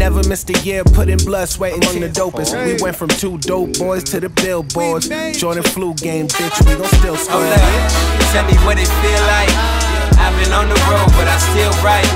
Never missed a year, putting blood, sweat, among on the dopest. We went from two dope boys to the billboards. Jordan flu game, bitch, we gon' still score. Tell me what it feel like. I've been on the road, but I still write.